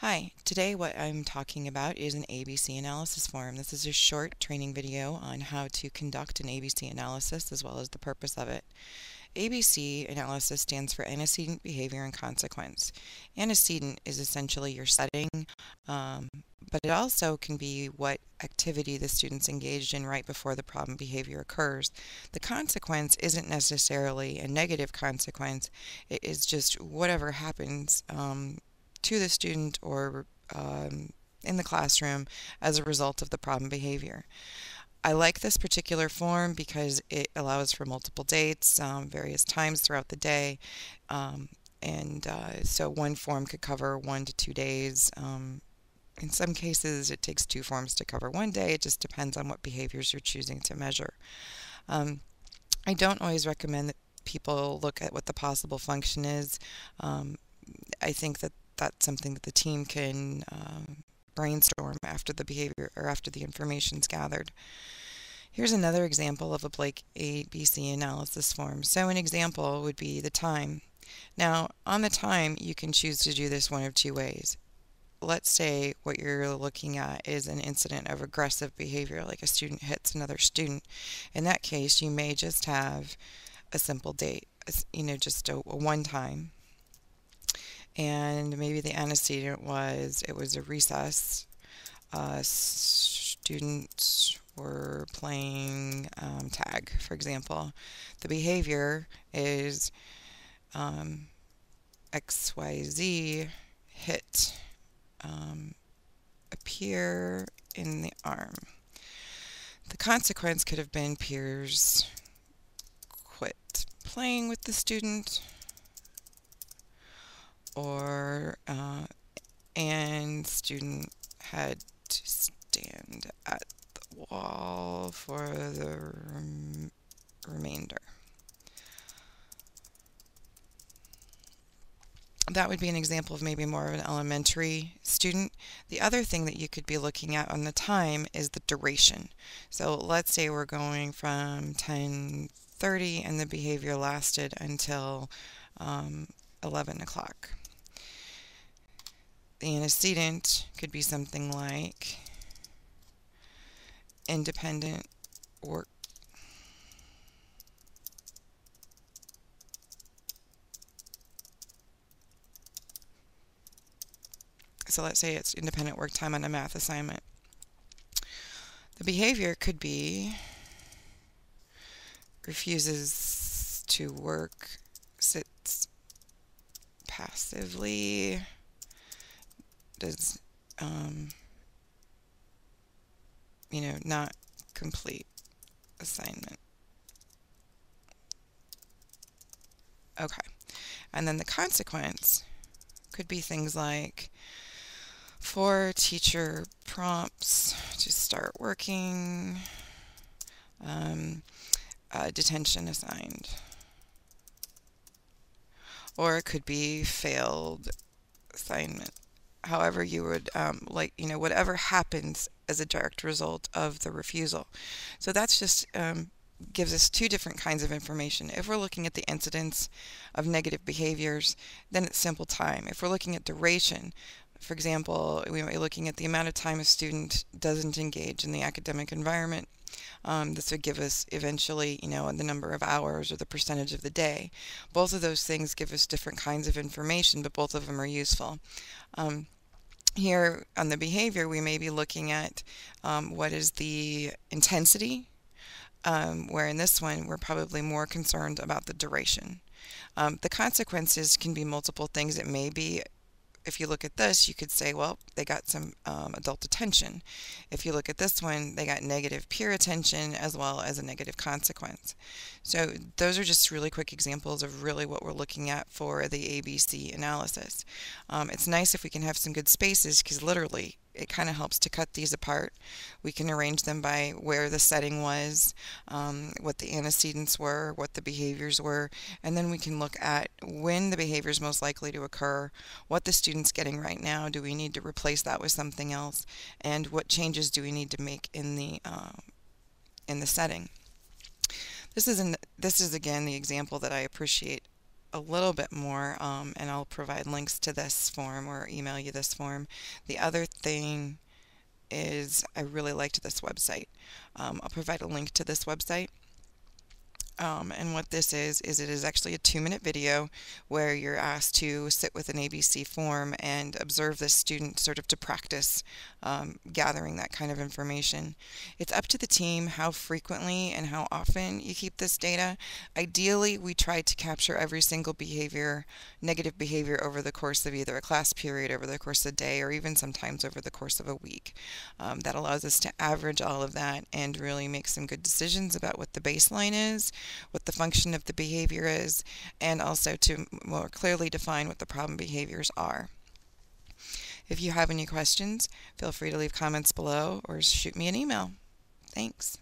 Hi, today what I'm talking about is an ABC analysis form. This is a short training video on how to conduct an ABC analysis as well as the purpose of it. ABC analysis stands for antecedent behavior and consequence. Antecedent is essentially your setting, um, but it also can be what activity the student's engaged in right before the problem behavior occurs. The consequence isn't necessarily a negative consequence, it is just whatever happens um, to the student or um, in the classroom as a result of the problem behavior. I like this particular form because it allows for multiple dates, um, various times throughout the day, um, and uh, so one form could cover one to two days. Um, in some cases, it takes two forms to cover one day. It just depends on what behaviors you're choosing to measure. Um, I don't always recommend that people look at what the possible function is. Um, I think that that's something that the team can um, brainstorm after the behavior or after the information is gathered. Here's another example of a Blake ABC analysis form. So an example would be the time. Now on the time you can choose to do this one of two ways. Let's say what you're looking at is an incident of aggressive behavior like a student hits another student. In that case you may just have a simple date, you know just a, a one time and maybe the antecedent was it was a recess. Uh, students were playing um, tag, for example. The behavior is um, XYZ hit um, appear in the arm. The consequence could have been peers quit playing with the student or uh, and student had to stand at the wall for the rem remainder. That would be an example of maybe more of an elementary student. The other thing that you could be looking at on the time is the duration. So let's say we're going from 10:30 and the behavior lasted until um, 11 o'clock the antecedent could be something like independent work. So let's say it's independent work time on a math assignment. The behavior could be refuses to work sits passively does, um, you know, not complete assignment. Okay. And then the consequence could be things like for teacher prompts to start working, um, uh, detention assigned. Or it could be failed assignment however you would um, like, you know, whatever happens as a direct result of the refusal. So that's just um, gives us two different kinds of information. If we're looking at the incidence of negative behaviors, then it's simple time. If we're looking at duration, for example, we might be looking at the amount of time a student doesn't engage in the academic environment. Um, this would give us eventually, you know, the number of hours or the percentage of the day. Both of those things give us different kinds of information, but both of them are useful. Um, here on the behavior, we may be looking at um, what is the intensity, um, where in this one, we're probably more concerned about the duration. Um, the consequences can be multiple things. It may be if you look at this, you could say, well, they got some um, adult attention. If you look at this one, they got negative peer attention as well as a negative consequence. So those are just really quick examples of really what we're looking at for the ABC analysis. Um, it's nice if we can have some good spaces because literally it kind of helps to cut these apart. We can arrange them by where the setting was, um, what the antecedents were, what the behaviors were, and then we can look at when the behavior is most likely to occur, what the student's getting right now, do we need to replace that with something else, and what changes do we need to make in the uh, in the setting. This is an, this is again the example that I appreciate a little bit more, um, and I'll provide links to this form or email you this form. The other thing is I really liked this website. Um, I'll provide a link to this website. Um, and what this is, is it is actually a two minute video where you're asked to sit with an ABC form and observe the student sort of to practice um, gathering that kind of information. It's up to the team how frequently and how often you keep this data. Ideally, we try to capture every single behavior, negative behavior over the course of either a class period, over the course of a day, or even sometimes over the course of a week. Um, that allows us to average all of that and really make some good decisions about what the baseline is what the function of the behavior is, and also to more clearly define what the problem behaviors are. If you have any questions, feel free to leave comments below or shoot me an email. Thanks.